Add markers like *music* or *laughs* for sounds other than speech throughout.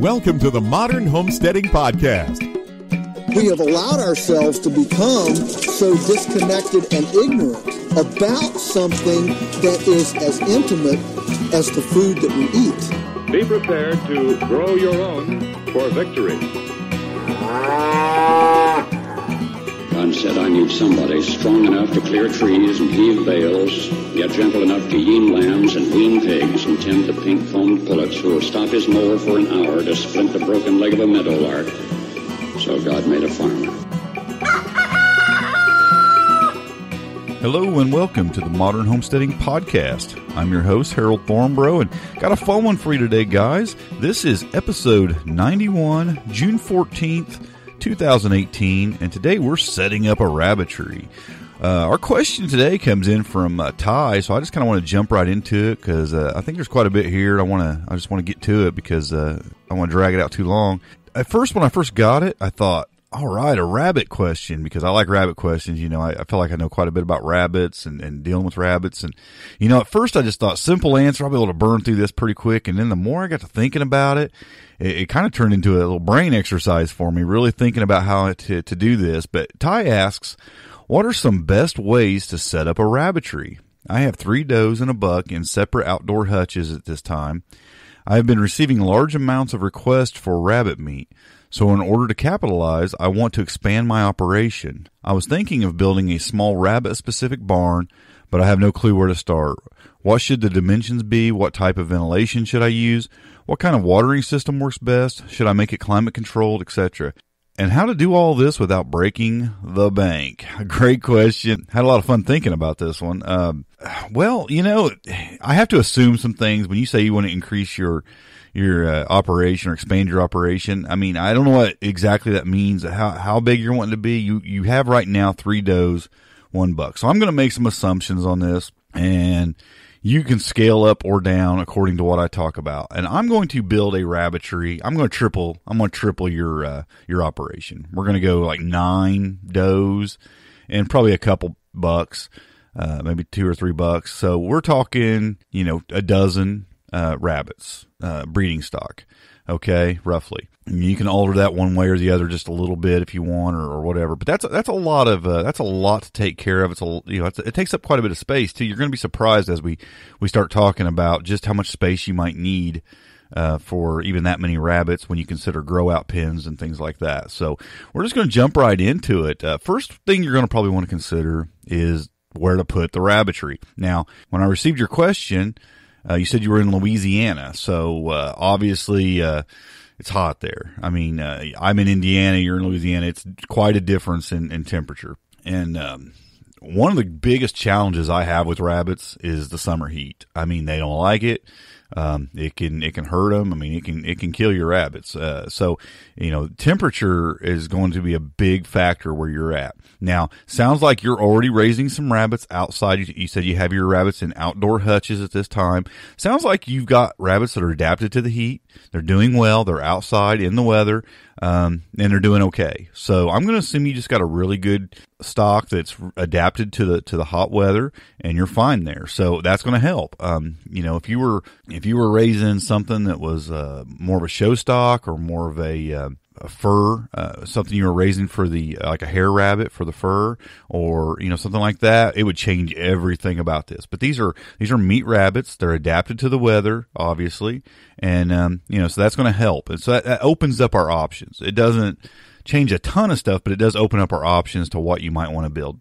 Welcome to the Modern Homesteading Podcast. We have allowed ourselves to become so disconnected and ignorant about something that is as intimate as the food that we eat. Be prepared to grow your own for victory. Said, I need somebody strong enough to clear trees and heave bales, yet gentle enough to yean lambs and wean pigs and tend the pink-foamed pullets who will stop his mower for an hour to splint the broken leg of a meadowlark. So God made a farmer. Hello and welcome to the Modern Homesteading Podcast. I'm your host, Harold Thornbrough, and got a fun one for you today, guys. This is episode 91, June 14th, 2018, and today we're setting up a rabbitry. Uh, our question today comes in from uh, Ty, so I just kind of want to jump right into it because uh, I think there's quite a bit here. I want to, I just want to get to it because uh, I want to drag it out too long. At first, when I first got it, I thought, all right, a rabbit question because I like rabbit questions. You know, I, I, feel like I know quite a bit about rabbits and, and dealing with rabbits. And, you know, at first I just thought simple answer. I'll be able to burn through this pretty quick. And then the more I got to thinking about it, it, it kind of turned into a little brain exercise for me, really thinking about how to, to do this. But Ty asks, what are some best ways to set up a rabbitry? I have three does and a buck in separate outdoor hutches at this time. I have been receiving large amounts of requests for rabbit meat. So in order to capitalize, I want to expand my operation. I was thinking of building a small rabbit specific barn, but I have no clue where to start. What should the dimensions be? What type of ventilation should I use? What kind of watering system works best? Should I make it climate controlled, etc.? And how to do all this without breaking the bank? *laughs* Great question. Had a lot of fun thinking about this one. Um, well, you know, I have to assume some things when you say you want to increase your your uh, operation or expand your operation. I mean, I don't know what exactly that means. How how big you're wanting to be. You you have right now three does, one buck. So I'm going to make some assumptions on this, and you can scale up or down according to what I talk about. And I'm going to build a rabbitry. I'm going to triple. I'm going to triple your uh, your operation. We're going to go like nine does and probably a couple bucks. Uh, maybe two or three bucks. So we're talking, you know, a dozen uh, rabbits uh, breeding stock. Okay, roughly. You can alter that one way or the other just a little bit if you want, or, or whatever. But that's that's a lot of uh, that's a lot to take care of. It's a you know it takes up quite a bit of space too. You're going to be surprised as we we start talking about just how much space you might need uh, for even that many rabbits when you consider grow out pens and things like that. So we're just going to jump right into it. Uh, first thing you're going to probably want to consider is where to put the rabbitry. Now, when I received your question, uh, you said you were in Louisiana, so uh, obviously uh, it's hot there. I mean, uh, I'm in Indiana, you're in Louisiana. It's quite a difference in, in temperature. And um, one of the biggest challenges I have with rabbits is the summer heat. I mean, they don't like it. Um, it can it can hurt them. I mean, it can it can kill your rabbits. Uh, so you know, temperature is going to be a big factor where you're at. Now, sounds like you're already raising some rabbits outside. You, you said you have your rabbits in outdoor hutches at this time. Sounds like you've got rabbits that are adapted to the heat. They're doing well. They're outside in the weather, um, and they're doing okay. So I'm going to assume you just got a really good stock that's adapted to the to the hot weather, and you're fine there. So that's going to help. Um, you know, if you were if you were raising something that was uh, more of a show stock or more of a uh, fur, uh, something you were raising for the like a hair rabbit for the fur, or you know something like that, it would change everything about this. But these are these are meat rabbits. They're adapted to the weather, obviously, and um, you know so that's going to help. And so that, that opens up our options. It doesn't change a ton of stuff, but it does open up our options to what you might want to build.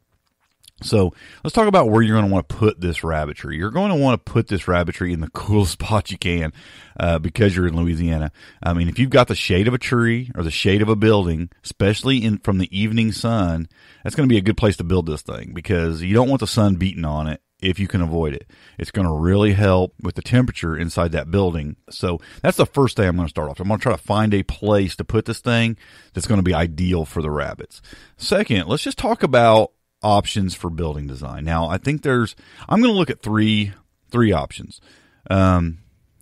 So let's talk about where you're going to want to put this rabbitry. You're going to want to put this rabbitry in the *laughs* coolest spot you can uh, because you're in Louisiana. I mean, if you've got the shade of a tree or the shade of a building, especially in from the evening sun, that's going to be a good place to build this thing because you don't want the sun beating on it if you can avoid it. It's going to really help with the temperature inside that building. So that's the first thing I'm going to start off. I'm going to try to find a place to put this thing that's going to be ideal for the rabbits. Second, let's just talk about options for building design. Now, I think there's I'm going to look at three three options. Um,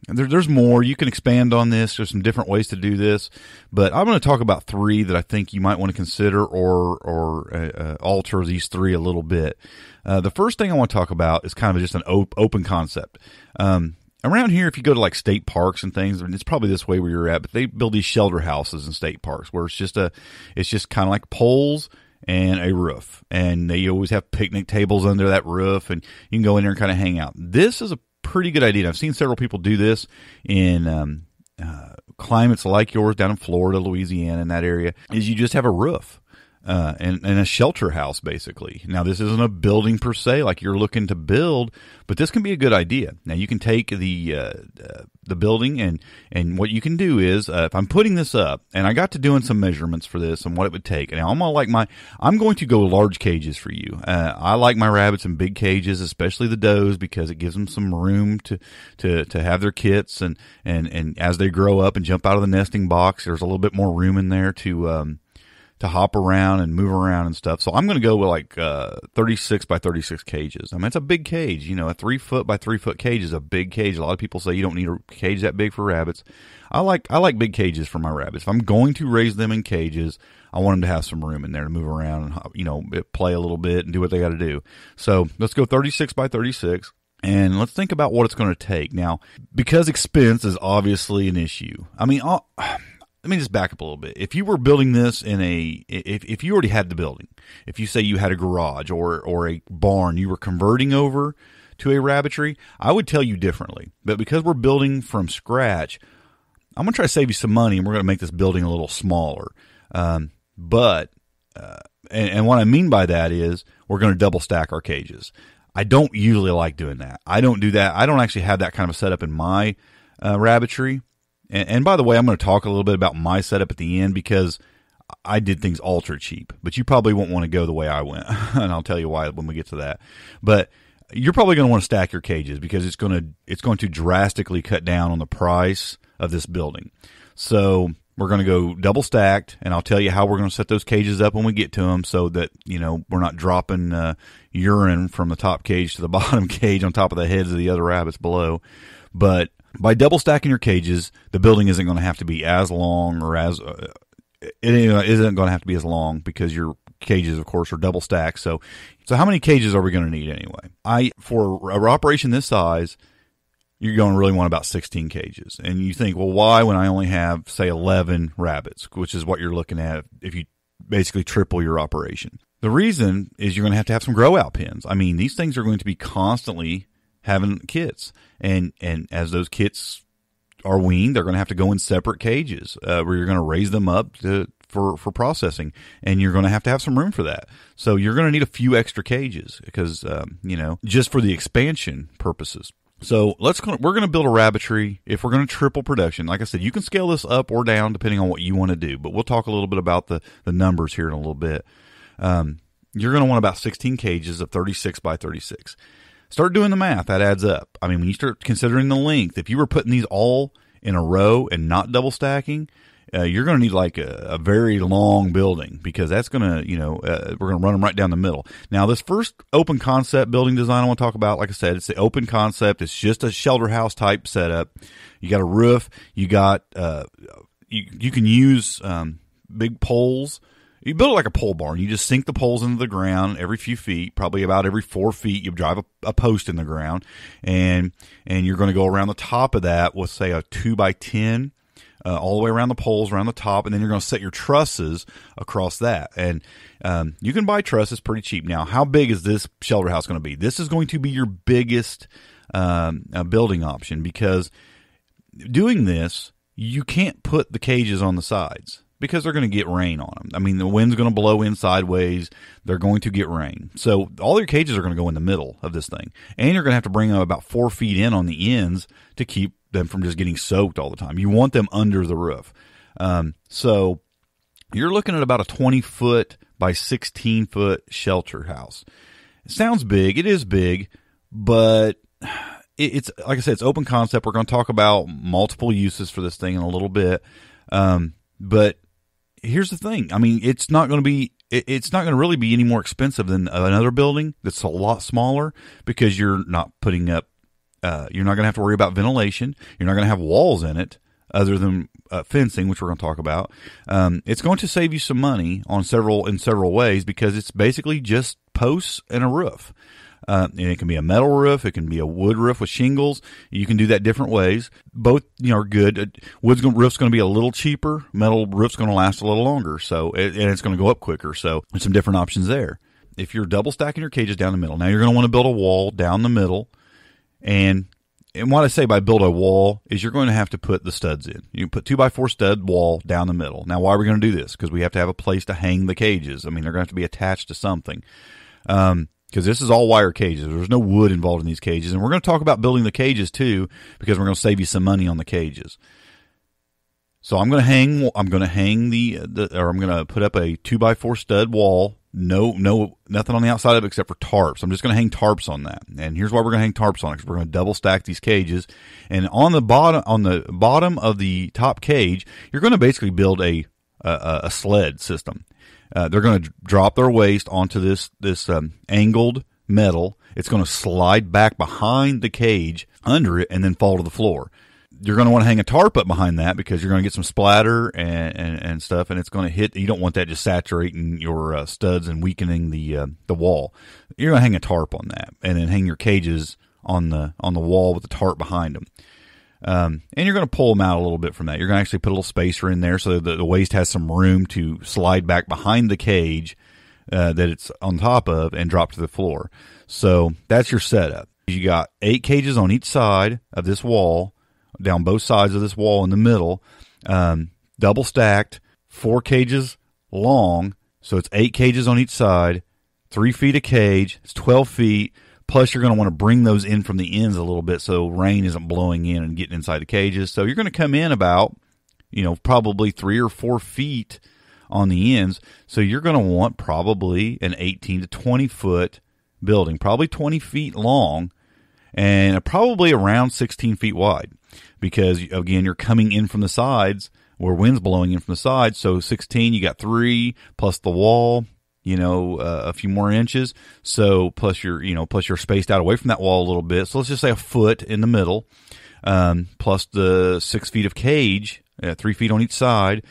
there, there's more. You can expand on this. There's some different ways to do this, but I'm going to talk about three that I think you might want to consider or or uh, uh, alter these three a little bit. Uh, the first thing I want to talk about is kind of just an op- open concept. Um, around here, if you go to like state parks and things, and it's probably this way where you're at, but they build these shelter houses in state parks where it's just a, it's just kind of like poles and a roof, and they always have picnic tables under that roof, and you can go in there and kind of hang out. This is a pretty good idea. I've seen several people do this in um, uh, climates like yours down in Florida, Louisiana, in that area. Is you just have a roof uh, and, and a shelter house, basically. Now, this isn't a building per se, like you're looking to build, but this can be a good idea. Now, you can take the uh, uh, the building, and and what you can do is, uh, if I'm putting this up, and I got to doing some measurements for this and what it would take. Now, I'm gonna like my, I'm going to go large cages for you. Uh, I like my rabbits in big cages, especially the does, because it gives them some room to to to have their kits, and and and as they grow up and jump out of the nesting box, there's a little bit more room in there to um, to hop around and move around and stuff. So I'm going to go with like uh, 36 by 36 cages. I mean, it's a big cage. You know, a three foot by three foot cage is a big cage. A lot of people say you don't need a cage that big for rabbits. I like I like big cages for my rabbits. If I'm going to raise them in cages, I want them to have some room in there to move around and you know play a little bit and do what they got to do. So let's go 36 by 36. And let's think about what it's going to take. Now, because expense is obviously an issue. I mean, let me just back up a little bit. If you were building this in a, if, if you already had the building, if you say you had a garage or, or a barn, you were converting over to a rabbitry, I would tell you differently. But because we're building from scratch, I'm going to try to save you some money and we're going to make this building a little smaller. Um, but, uh, and, and what I mean by that is we're going to double stack our cages. I don't usually like doing that. I don't do that. I don't actually have that kind of a setup in my uh, rabbitry. And, and by the way, I'm going to talk a little bit about my setup at the end because I did things ultra cheap, but you probably won't want to go the way I went, *laughs* and I'll tell you why when we get to that. But you're probably going to want to stack your cages because it's going to it's going to drastically cut down on the price of this building. So we're going to go double stacked, and I'll tell you how we're going to set those cages up when we get to them, so that you know we're not dropping uh, urine from the top cage to the *laughs* bottom cage on top of the heads of the other rabbits below. But by double stacking your cages, the building isn't going to have to be as long or as uh, it isn't going to have to be as long because your cages, of course, are double stacked. So, so how many cages are we going to need anyway? I for a operation this size, you're going to really want about 16 cages. And you think, well, why when I only have say 11 rabbits, which is what you're looking at if you basically triple your operation. The reason is you're going to have to have some grow out pens. I mean, these things are going to be constantly having kits, and and as those kits are weaned, they're going to have to go in separate cages uh, where you're going to raise them up to for for processing, and you're going to have to have some room for that. So you're going to need a few extra cages because um, you know just for the expansion purposes. So let's we're going to build a rabbitry if we're going to triple production. Like I said, you can scale this up or down depending on what you want to do. But we'll talk a little bit about the the numbers here in a little bit. Um, you're going to want about 16 cages of 36 by 36 start doing the math. That adds up. I mean, when you start considering the length, if you were putting these all in a row and not double stacking, uh, you're going to need like a, a, very long building because that's going to, you know, uh, we're going to run them right down the middle. Now, this first open concept building design I want to talk about, like I said, it's the open concept. It's just a shelter house type setup. You got a roof. You got, uh, you, you can use, um, big poles you build it like a pole barn. You just sink the poles into the ground every few feet, probably about every four feet. You drive a, a post in the ground, and and you're going to go around the top of that with say a two by ten, uh, all the way around the poles, around the top, and then you're going to set your trusses across that. And um, you can buy trusses pretty cheap. Now, how big is this shelter house going to be? This is going to be your biggest um, uh, building option because doing this, you can't put the cages on the sides because they're going to get rain on them. I mean, the wind's going to blow in sideways. They're going to get rain. So all your cages are going to go in the middle of this thing. And you're going to have to bring them about four feet in on the ends to keep them from just getting soaked all the time. You want them under the roof. Um, so you're looking at about a 20 foot by 16 foot shelter house. It sounds big. It is big, but it's like I said, it's open concept. We're going to talk about multiple uses for this thing in a little bit. Um, but here's the thing. I mean, it's not going to be it's not going to really be any more expensive than another building that's a lot smaller because you're not putting up uh, you're not going to have to worry about ventilation. You're not going to have walls in it other than uh, fencing, which we're going to talk about. Um, it's going to save you some money on several in several ways because it's basically just posts and a roof. Uh, and it can be a metal roof, it can be a wood roof with shingles. You can do that different ways. Both, you know, are good. Uh, wood's roof's going to be a little cheaper. Metal roof's going to last a little longer. So, and it's going to go up quicker. So, there's some different options there. If you're double stacking your cages down the middle, now you're going to want to build a wall down the middle, and and what I say by build a wall is you're going to have to put the studs in. You can put two by four stud wall down the middle. Now, why are we going to do this? Because we have to have a place to hang the cages. I mean, they're going to have to be attached to something. Um, because this is all wire cages. There's no wood involved in these cages, and we're going to talk about building the cages too, because we're going to save you some money on the cages. So I'm going to hang. I'm going to hang the, the or I'm going to put up a two by four stud wall. No, no, nothing on the outside of it except for tarps. I'm just going to hang tarps on that. And here's why we're going to hang tarps on it. Because we're going to double stack these cages. And on the bottom, on the bottom of the top cage, you're going to basically build a a, a sled system. Uh, they're going to drop their waste onto this this um, angled metal. It's going to slide back behind the cage under it and then fall to the floor. You're going to want to hang a tarp up behind that because you're going to get some splatter and, and, and stuff, and it's going to hit. You don't want that just saturating your uh, studs and weakening the uh, the wall. You're going to hang a tarp on that, and then hang your cages on the on the wall with the tarp behind them. Um, and you're going to pull them out a little bit from that. You're going to actually put a little spacer in there so that the waste has some room to slide back behind the cage uh, that it's on top of and drop to the floor. So that's your setup. You got eight cages on each side of this wall, down both sides of this wall in the middle, um, double stacked, four cages long. So it's eight cages on each side, three feet a cage. It's 12 feet Plus, you're going to want to bring those in from the ends a little bit so rain isn't blowing in and getting inside the cages. So you're going to come in about, you know, probably three or four feet on the ends. So you're going to want probably an 18 to 20 foot building, probably 20 feet long and probably around 16 feet wide because again, you're coming in from the sides where wind's blowing in from the sides. So 16, you got three plus the wall you know, uh, a few more inches. So plus you're, you know, plus you're spaced out away from that wall a little bit. So let's just say a foot in the middle, um, plus the six feet of cage, uh, three feet on each side.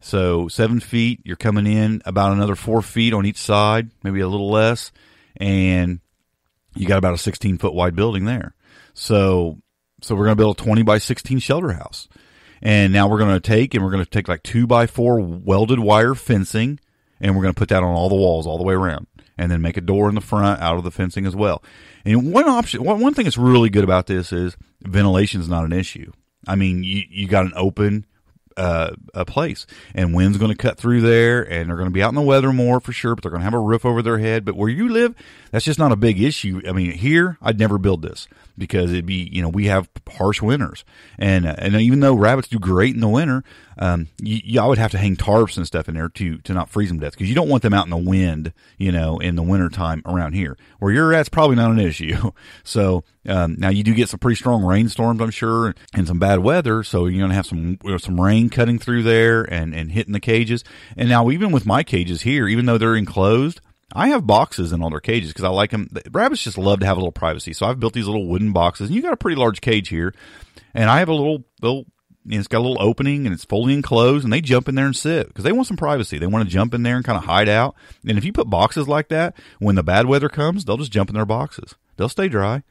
So seven feet, you're coming in about another four feet on each side, maybe a little less. And you got about a 16 foot wide building there. So, so we're going to build a 20 by 16 shelter house. And now we're going to take and we're going to take like two by four welded wire fencing and we're going to put that on all the walls all the way around and then make a door in the front out of the fencing as well. And one option, one, one thing that's really good about this is ventilation is not an issue. I mean, you, you got an open, uh, a place and wind's going to cut through there and they're going to be out in the weather more for sure, but they're going to have a roof over their head. But where you live, that's just not a big issue. I mean, here, I'd never build this because it'd be, you know, we have harsh winters and, uh, and even though rabbits do great in the winter, um, you, you, I would have to hang tarps and stuff in there to, to not freeze them to death because you don't want them out in the wind, you know, in the wintertime around here. Where you're at, it's probably not an issue. *laughs* so, um, now you do get some pretty strong rainstorms, I'm sure, and some bad weather. So you're to have some, some rain cutting through there and, and hitting the cages. And now even with my cages here, even though they're enclosed, I have boxes in all their cages because I like them. Rabbits just love to have a little privacy. So I've built these little wooden boxes and you got a pretty large cage here and I have a little, little it's got a little opening and it's fully enclosed and they jump in there and sit because they want some privacy. They want to jump in there and kind of hide out. And if you put boxes like that, when the bad weather comes, they'll just jump in their boxes. They'll stay dry,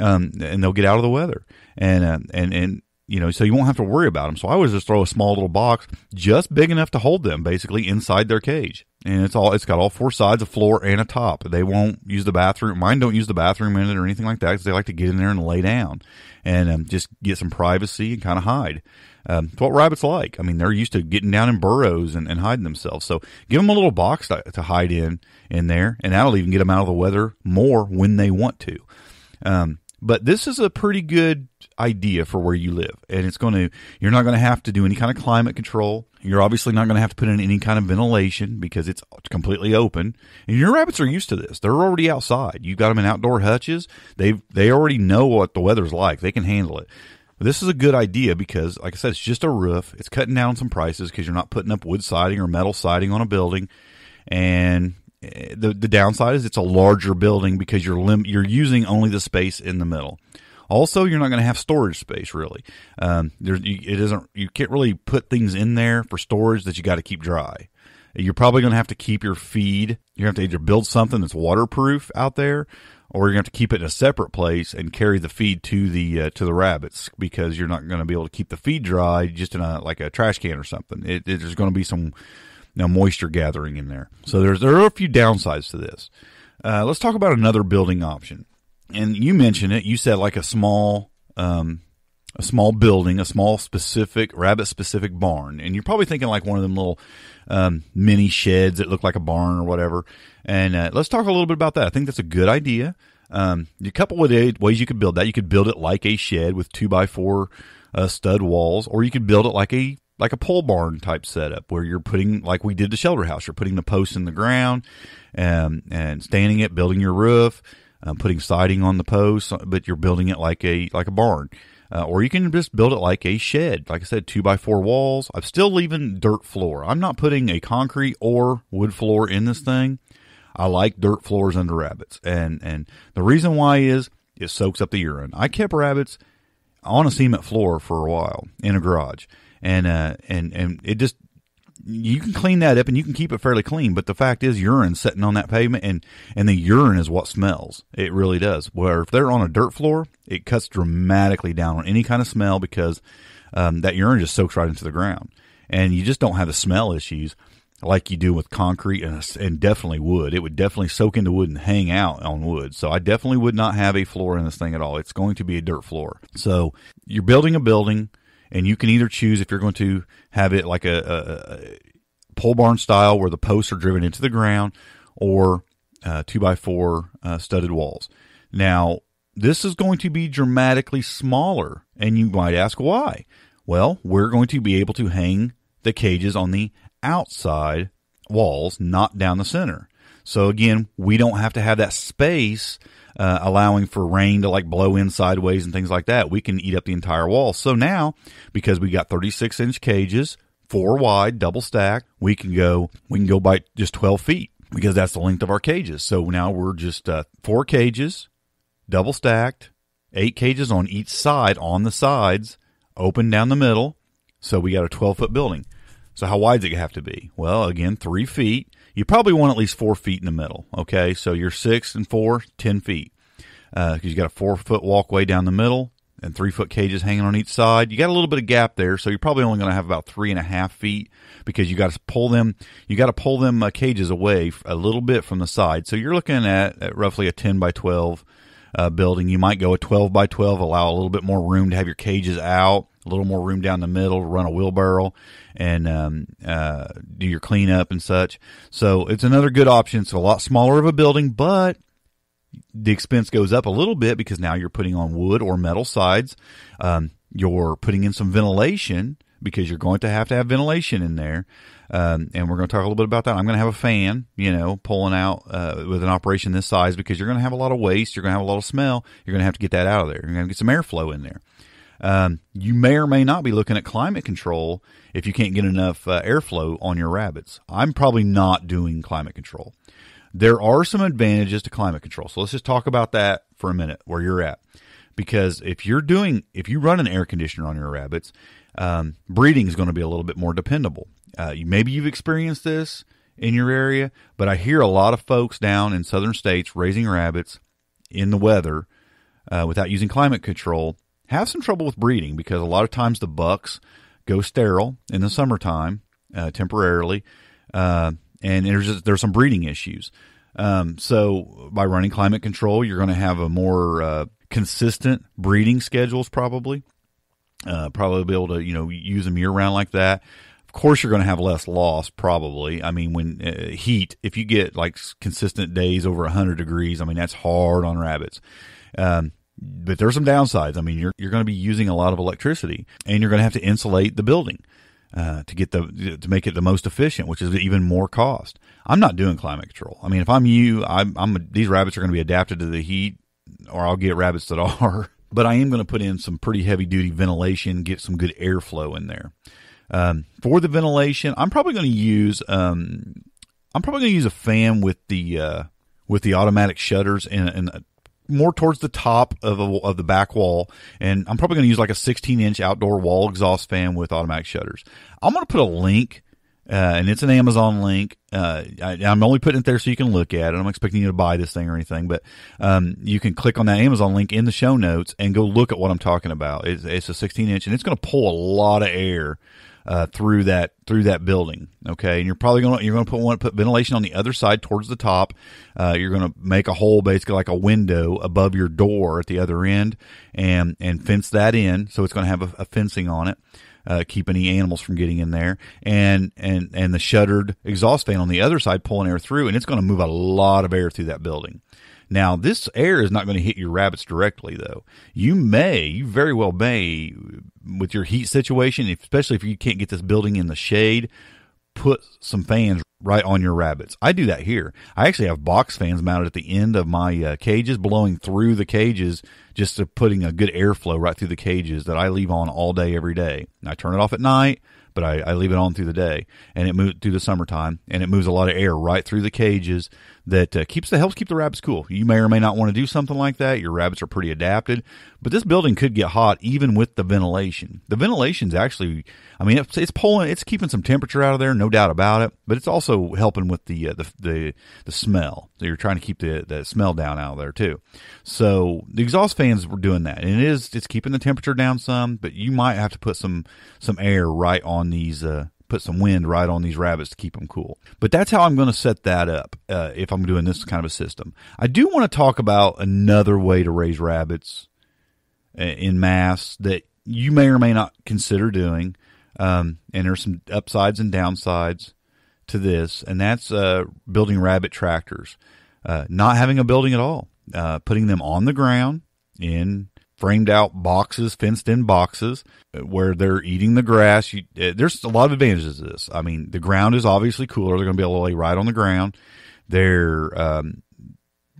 um, and they'll get out of the weather. And, uh, and, and, you know, so you won't have to worry about them. So I always just throw a small little box just big enough to hold them basically inside their cage. And it's all, it's got all four sides, a floor and a top. They won't use the bathroom. Mine don't use the bathroom in it or anything like that because they like to get in there and lay down and um, just get some privacy and kind of hide. Um, it's what rabbits like. I mean, they're used to getting down in burrows and, and hiding themselves. So give them a little box to, to, hide in in there, and that'll even get them out of the weather more when they want to. Um, but this is a pretty good idea for where you live, and it's going to. You're not going to have to do any kind of climate control. You're obviously not going to have to put in any kind of ventilation because it's completely open. And your rabbits are used to this. They're already outside. You've got them in outdoor hutches. They they already know what the weather's like. They can handle it. This is a good idea because, like I said, it's just a roof. It's cutting down some prices because you're not putting up wood siding or metal siding on a building. And the the downside is it's a larger building because you're lim- you're using only the space in the middle. Also, you're not going to have storage space really. Um, there, it isn't. You can't really put things in there for storage that you got to keep dry. You're probably going to have to keep your feed. You have to either build something that's waterproof out there, or you're going to have to keep it in a separate place and carry the feed to the uh, to the rabbits because you're not going to be able to keep the feed dry just in a like a trash can or something. It, it, there's going to be some know, moisture gathering in there. So there's there are a few downsides to this. Uh, let's talk about another building option. And you mentioned it. You said like a small um, a small building, a small specific rabbit specific barn, and you're probably thinking like one of them little um, mini sheds that look like a barn or whatever. And uh, let's talk a little bit about that. I think that's a good idea. Um, a couple of ways you could build that. You could build it like a shed with two by four uh, stud walls, or you could build it like a like a pole barn type setup where you're putting like we did the shelter house. You're putting the posts in the ground and um, and standing it, building your roof, um, putting siding on the posts, but you're building it like a like a barn. Uh, or you can just build it like a shed. Like I said, two by four walls. I'm still leaving dirt floor. I'm not putting a concrete or wood floor in this thing. I like dirt floors under rabbits. And, and the reason why is it soaks up the urine. I kept rabbits on a cement floor for a while in a garage. And, uh, and, and it just, you can clean that up and you can keep it fairly clean. But the fact is, urine sitting on that pavement and and the urine is what smells. It really does. Where if they're on a dirt floor, it cuts dramatically down on any kind of smell because um, that urine just soaks right into the ground, and you just don't have the smell issues like you do with concrete and, and definitely wood. It would definitely soak into wood and hang out on wood. So I definitely would not have a floor in this thing at all. It's going to be a dirt floor. So you're building a building and you can either choose if you're going to have it like a, a, a pole barn style where the posts are driven into the ground or uh, two by four uh, studded walls. Now, this is going to be dramatically smaller, and you might ask why. Well, we're going to be able to hang the cages on the outside walls, not down the center. So again, we don't have to have that space uh, allowing for rain to like blow in sideways and things like that. We can eat up the entire wall. So now, because we got 36 inch cages, four wide, double stack, we can go, we can go by just 12 feet because that's the length of our cages. So now we're just uh, four cages, double stacked, eight cages on each side, on the sides, open down the middle. So we got a 12 foot building. So how wide does it have to be? Well, again, three feet you probably want at least four feet in the middle. Okay, so you're six and four, ten feet, because uh, you got a four foot walkway down the middle and three foot cages hanging on each side. You got a little bit of gap there, so you're probably only going to have about three and a half feet because you got to pull them. You got to pull them uh, cages away a little bit from the side. So you're looking at, at roughly a ten by twelve uh, building. You might go a twelve by twelve, allow a little bit more room to have your cages out a little more room down the middle, run a wheelbarrow, and um, uh, do your cleanup and such. So it's another good option. It's a lot smaller of a building, but the expense goes up a little bit because now you're putting on wood or metal sides. Um, you're putting in some ventilation because you're going to have to have ventilation in there. Um, and we're going to talk a little bit about that. I'm going to have a fan, you know, pulling out uh, with an operation this size because you're going to have a lot of waste. You're going to have a lot of smell. You're going to have to get that out of there. You're going to get some airflow in there. Um, you may or may not be looking at climate control if you can't get enough uh, airflow on your rabbits. I'm probably not doing climate control. There are some advantages to climate control. So let's just talk about that for a minute where you're at. Because if you're doing, if you run an air conditioner on your rabbits, um, breeding is going to be a little bit more dependable. Uh, maybe you've experienced this in your area, but I hear a lot of folks down in southern states raising rabbits in the weather uh, without using climate control have some trouble with breeding because a lot of times the bucks go sterile in the summertime uh, temporarily, uh, and there's just, there's some breeding issues. Um, so by running climate control, you're going to have a more uh, consistent breeding schedules probably. Uh, probably be able to you know use them year round like that. Of course, you're going to have less loss probably. I mean, when uh, heat, if you get like consistent days over 100 degrees, I mean that's hard on rabbits. Um, but there's some downsides. I mean, you're you're going to be using a lot of electricity, and you're going to have to insulate the building uh, to get the to make it the most efficient, which is even more cost. I'm not doing climate control. I mean, if I'm you, I'm, I'm these rabbits are going to be adapted to the heat, or I'll get rabbits that are. *laughs* But I am going to put in some pretty heavy duty ventilation, get some good airflow in there. Um, for the ventilation, I'm probably going to use um, I'm probably going to use a fan with the uh, with the automatic shutters and, and more towards the top of a, of the back wall, and I'm probably going to use like a 16 inch outdoor wall exhaust fan with automatic shutters. I'm going to put a link uh, and it's an Amazon link. Uh, I, am only putting it there so you can look at it. I'm expecting you to buy this thing or anything, but um, you can click on that Amazon link in the show notes and go look at what I'm talking about. It's, it's a 16 inch, and it's going to pull a lot of air uh, through that through that building. Okay, and you're probably going to you're going to put one put ventilation on the other side towards the top. Uh, you're going to make a hole basically like a window above your door at the other end, and and fence that in. So it's going to have a, a fencing on it uh, keep any animals from getting in there, and and and the shuttered exhaust fan on the other side pulling air through, and it's going to move a lot of air through that building. Now, this air is not going to hit your rabbits directly, though. You may, you very well may, with your heat situation, especially if you can't get this building in the shade, put some fans right on your rabbits. I do that here. I actually have box fans mounted at the end of my uh, cages, blowing through the cages, just to putting a good airflow right through the cages that I leave on all day, every day. And I turn it off at night, but I, I leave it on through the day, and it moves through the summertime, and it moves a lot of air right through the cages that uh, keeps the helps keep the rabbits cool. You may or may not want to do something like that. Your rabbits are pretty adapted, but this building could get hot even with the ventilation. The ventilation's actually, I mean, it's, it's pulling, it's keeping some temperature out of there, no doubt about it. But it's also helping with the uh, the, the the smell. So you're trying to keep the the smell down out of there too. So the exhaust fans were doing that, and it is it's keeping the temperature down some. But you might have to put some some air right on these uh, put some wind right on these rabbits to keep them cool. But that's how I'm going to set that up uh, if I'm doing this kind of a system. I do want to talk about another way to raise rabbits uh, in mass that you may or may not consider doing. Um, and there's some upsides and downsides to this, and that's uh, building rabbit tractors. Uh, not having a building at all, uh, putting them on the ground in framed out boxes, fenced in boxes uh, where they're eating the grass. You, uh, there's a lot of advantages to this. I mean, the ground is obviously cooler. They're going to be able to lay right on the ground. They're um,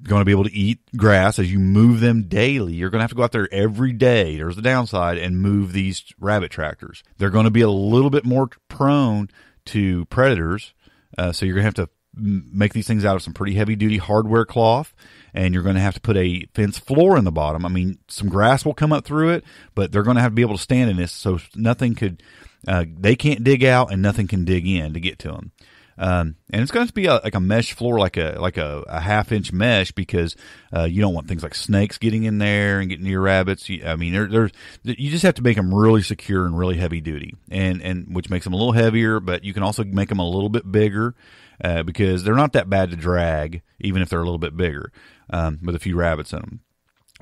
going to be able to eat grass as you move them daily. You're going to have to go out there every day. There's the downside and move these rabbit tractors. They're going to be a little bit more prone to predators. Uh, so you're going to have to make these things out of some pretty heavy duty hardware cloth and you're going to have to put a fence floor in the bottom. I mean, some grass will come up through it, but they're going to have to be able to stand in this so nothing could, uh, they can't dig out and nothing can dig in to get to them. Um, and it's going to be a, like a mesh floor, like a like a, a half inch mesh, because uh, you don't want things like snakes getting in there and getting your rabbits. You, I mean, there, you just have to make them really secure and really heavy duty, and and which makes them a little heavier, but you can also make them a little bit bigger uh, because they're not that bad to drag, even if they're a little bit bigger um, with a few rabbits in them.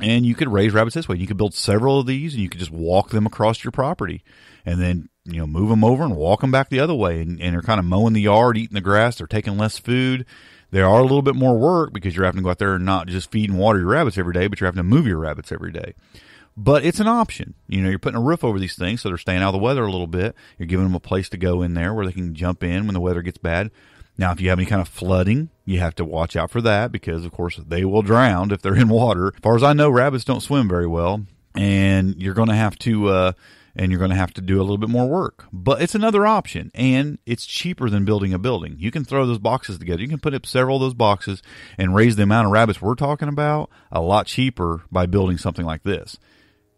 And you could raise rabbits this way. You could build several of these, and you could just walk them across your property, and then you know move them over and walk them back the other way. And, and they're kind of mowing the yard, eating the grass. They're taking less food. They are a little bit more work because you're having to go out there and not just feed and water your rabbits every day, but you're having to move your rabbits every day. But it's an option. You know, you're putting a roof over these things so they're staying out of the weather a little bit. You're giving them a place to go in there where they can jump in when the weather gets bad. Now, if you have any kind of flooding, you have to watch out for that because, of course, they will drown if they're in water. As far as I know, rabbits don't swim very well, and you're going to have to. Uh, and you're going to have to do a little bit more work. But it's another option, and it's cheaper than building a building. You can throw those boxes together. You can put up several of those boxes and raise the amount of rabbits we're talking about a lot cheaper by building something like this.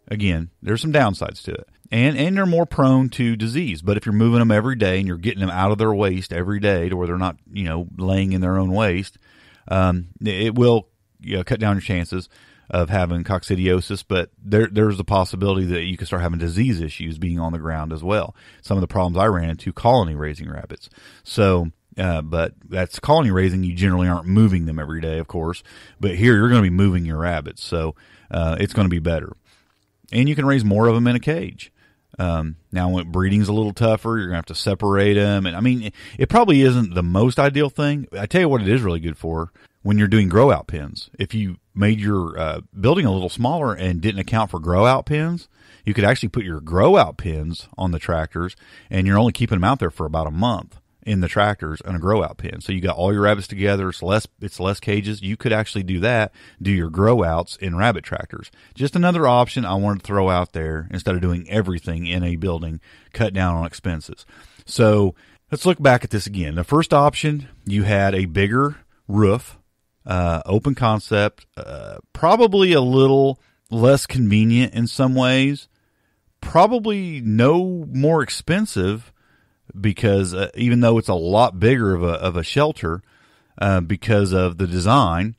Again, there's some downsides to it and and they're more prone to disease. But if you're moving them every day and you're getting them out of their waste every day to where they're not, you know, laying in their own waste, um, it will you know, cut down your chances of having coccidiosis. But there there's a possibility that you could start having disease issues being on the ground as well. Some of the problems I ran into colony raising rabbits. So. Uh, but that's colony raising. You generally aren't moving them every day, of course. But here you're going to be moving your rabbits, so uh, it's going to be better. And you can raise more of them in a cage. Um, now, when breeding's a little tougher, you're gonna have to separate them, and I mean, it, it probably isn't the most ideal thing. I tell you what, it is really good for when you're doing grow out pens. If you made your uh, building a little smaller and didn't account for grow out pens, you could actually put your grow out pens on the tractors, and you're only keeping them out there for about a month in the tractors and a grow out pen. So you got all your rabbits together. It's less, it's less cages. You could actually do that, do your grow outs in rabbit tractors. Just another option I wanted to throw out there instead of doing everything in a building, cut down on expenses. So let's look back at this again. The first option, you had a bigger roof, uh, open concept, uh, probably a little less convenient in some ways, probably no more expensive because uh, even though it's a lot bigger of a of a shelter, uh, because of the design,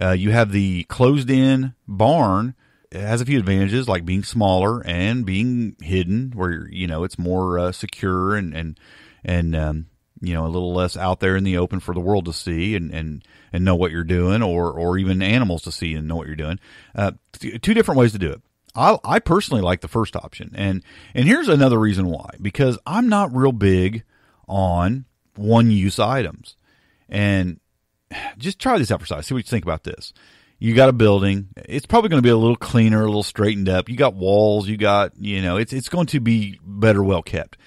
uh, you have the closed in barn. It has a few advantages like being smaller and being hidden, where you know it's more uh, secure and and and um, you know a little less out there in the open for the world to see and and and know what you're doing, or or even animals to see and know what you're doing. Uh, two different ways to do it. I, I personally like the first option, and and here's another reason why. Because I'm not real big on one use items, and just try this out for size. See what you think about this. You got a building. It's probably going to be a little cleaner, a little straightened up. You got walls. You got you know it's it's going to be better, well kept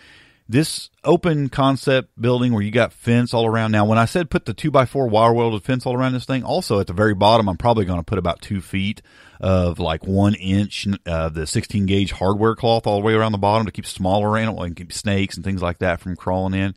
this open concept building where you got fence all around. Now, when I said put the two by four wire welded fence all around this thing, also at the very bottom, I'm probably going to put about two feet of like one inch uh, the 16 gauge hardware cloth all the way around the bottom to keep smaller animals and keep snakes and things like that from crawling in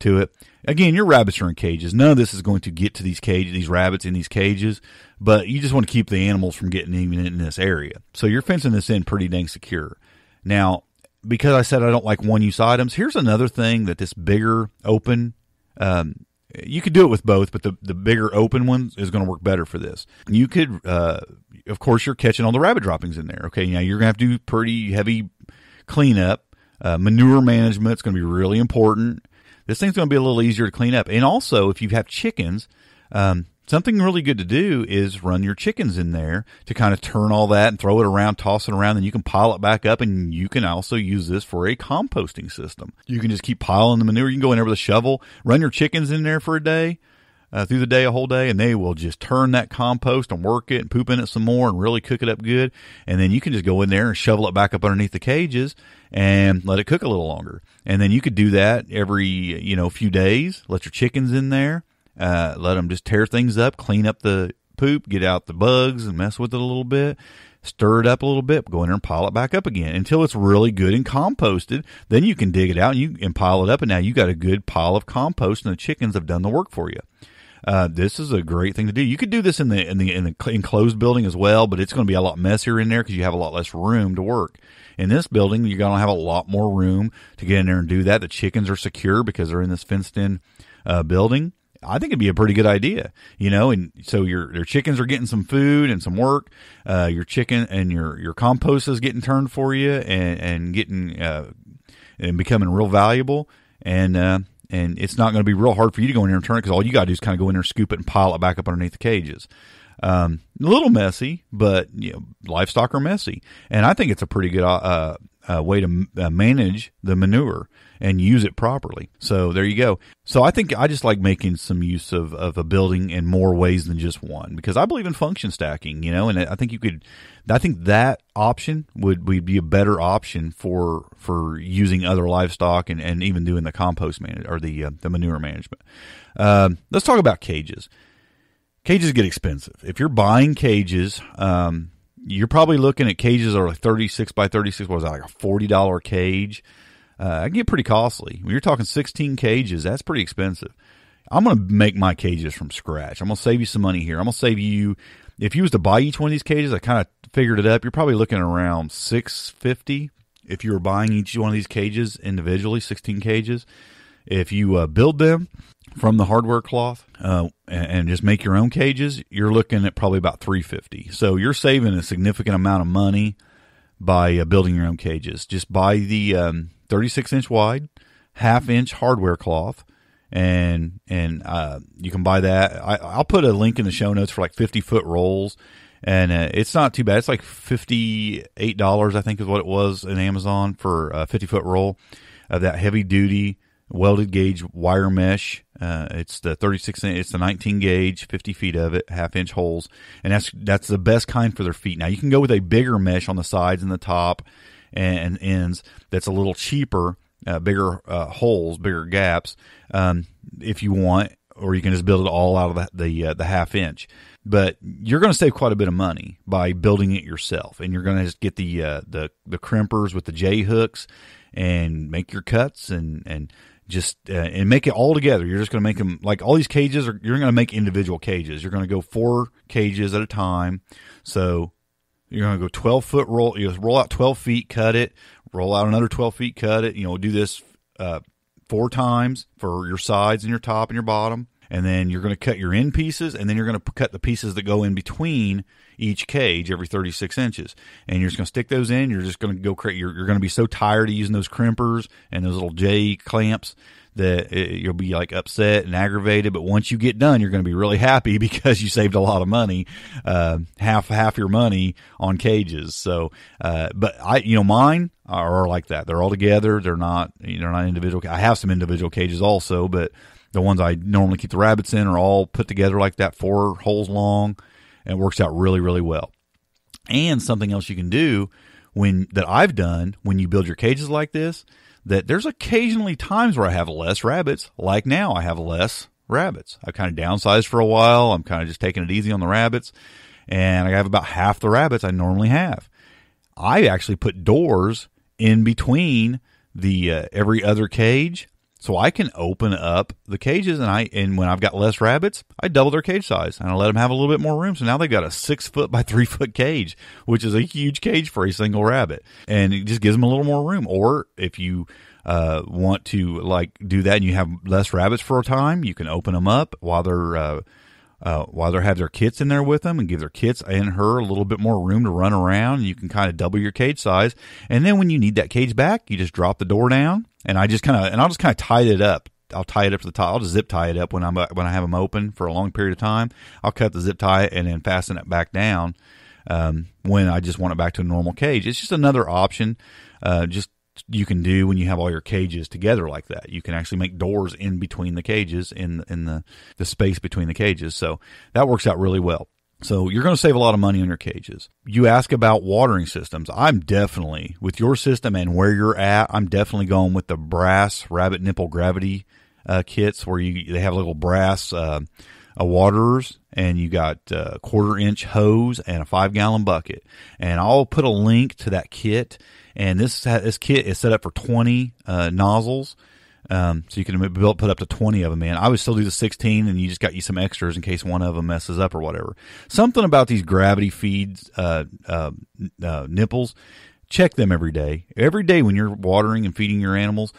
to it. Again, your rabbits are in cages. None of this is going to get to these cages, these rabbits in these cages, but you just want to keep the animals from getting even in this area. So you're fencing this in pretty dang secure. Now, because I said I don't like one use items, here's another thing that this bigger open, um, you could do it with both, but the, the bigger open one is going to work better for this. You could, uh, of course, you're catching all the rabbit droppings in there. Okay. Now you're going to have to do pretty heavy cleanup. Uh, manure management is going to be really important. This thing's going to be a little easier to clean up. And also, if you have chickens, um, Something really good to do is run your chickens in there to kind of turn all that and throw it around, toss it around, and you can pile it back up. And you can also use this for a composting system. You can just keep piling the manure. You can go in there with a shovel, run your chickens in there for a day, uh, through the day, a whole day, and they will just turn that compost and work it and poop in it some more and really cook it up good. And then you can just go in there and shovel it back up underneath the cages and let it cook a little longer. And then you could do that every, you know, few days, let your chickens in there uh, let them just tear things up, clean up the poop, get out the bugs and mess with it a little bit, stir it up a little bit, go in there and pile it back up again until it's really good and composted. Then you can dig it out and you and pile it up, and now you got a good pile of compost, and the chickens have done the work for you. Uh, this is a great thing to do. You could do this in the in the in the enclosed building as well, but it's going to be a lot messier in there because you have a lot less room to work. In this building, you're going to have a lot more room to get in there and do that. The chickens are secure because they're in this fenced in uh, building. I think it'd be a pretty good idea, you know. And so your your chickens are getting some food and some work. Uh, your chicken and your your compost is getting turned for you and and getting uh, and becoming real valuable. And uh, and it's not going to be real hard for you to go in there and turn it because all you got to do is kind of go in there, scoop it, and pile it back up underneath the cages. Um, a little messy, but you know, livestock are messy, and I think it's a pretty good uh, uh, way to uh, manage the manure and use it properly. So there you go. So I think I just like making some use of, of a building in more ways than just one because I believe in function stacking, you know, and I think you could, I think that option would, would be a better option for, for using other livestock and, and even doing the compost manage or the, uh, the manure management. Um, let's talk about cages. Cages get expensive. If you're buying cages, um, you're probably looking at cages that are like 36 by 36. What was that, like a $40 cage? Uh, I get pretty costly. When you're talking 16 cages, that's pretty expensive. I'm going to make my cages from scratch. I'm going to save you some money here. I'm going to save you if you was to buy each one of these cages. I kind of figured it up. You're probably looking around 650 if you were buying each one of these cages individually, 16 cages. If you uh, build them from the hardware cloth uh, and, and, just make your own cages, you're looking at probably about 350. So you're saving a significant amount of money by uh, building your own cages. Just buy the um, 36 inch wide, half inch hardware cloth, and and uh, you can buy that. I, will put a link in the show notes for like 50 foot rolls, and uh, it's not too bad. It's like 58 dollars, I think, is what it was in Amazon for a 50 foot roll of that heavy duty welded gauge wire mesh. Uh, it's the 36 inch, it's the 19 gauge, 50 feet of it, half inch holes, and that's that's the best kind for their feet. Now you can go with a bigger mesh on the sides and the top and, ends that's a little cheaper, uh, bigger uh, holes, bigger gaps, um, if you want, or you can just build it all out of the the, uh, the half inch. But you're going to save quite a bit of money by building it yourself, and you're going to just get the uh, the the crimpers with the J hooks and make your cuts and and just uh, and make it all together. You're just going to make them like all these cages are. You're going to make individual cages. You're going to go four cages at a time. So you're going to go 12 foot roll. You roll out 12 feet, cut it, roll out another 12 feet, cut it. You know, do this uh, four times for your sides and your top and your bottom. And then you're going to cut your end pieces, and then you're going to cut the pieces that go in between each cage every 36 inches. And you're just going to stick those in. You're just going to go create. You're, you're going to be so tired of using those crimpers and those little J clamps that it, you'll be like upset and aggravated. But once you get done, you're going to be really happy *laughs* because you saved a lot of money, uh, half half your money on cages. So, uh, but I, you know, mine are like that. They're all together. They're not, you know, they're not individual. I have some individual cages also, but the ones I normally keep the rabbits in are all put together like that, four holes long, and it works out really, really well. And something else you can do when that I've done when you build your cages like this that there's occasionally times where I have less rabbits. Like now, I have less rabbits. I've kind of downsized for a while. I'm kind of just taking it easy on the rabbits, and I have about half the rabbits I normally have. I actually put doors in between the uh, every other cage so I can open up the cages, and I and when I've got less rabbits, I double their cage size, and I let them have a little bit more room. So now they've got a six foot by *laughs* three foot cage, which is a huge cage for a single rabbit, and it just gives them a little more room. Or if you uh, want to like do that, and you have less rabbits for a time, you can open them up while they're uh, uh, while they have their kits in there with them and give their kits and her a little bit more room to run around. You can kind of double your cage size. And then when you need that cage back, you just drop the door down and I just kind of, and I'll just kind of tie it up. I'll tie it up to the top. I'll just zip tie it up when I'm, when I have them open for a long period of time. I'll cut the zip tie and then fasten it back down. Um, when I just want it back to a normal cage, it's just another option. Uh, just you can do when you have all your cages together like that. You can actually make doors in between the cages in in the the space between the cages. So that works out really well. So you're going to save a lot of money on your cages. You ask about watering systems. I'm definitely with your system and where you're at. I'm definitely going with the brass rabbit nipple gravity uh, kits where you they have little brass uh, uh, waterers and you got a uh, quarter inch hose and a five gallon bucket. And I'll put a link to that kit and this this kit is set up for 20 uh, nozzles. Um, so you can build, put up to 20 of them in. I would still do the 16 and you just got you some extras in case one of them messes up or whatever. Something about these gravity feeds, uh, uh, uh, nipples, check them every day. Every day when you're watering and feeding your animals,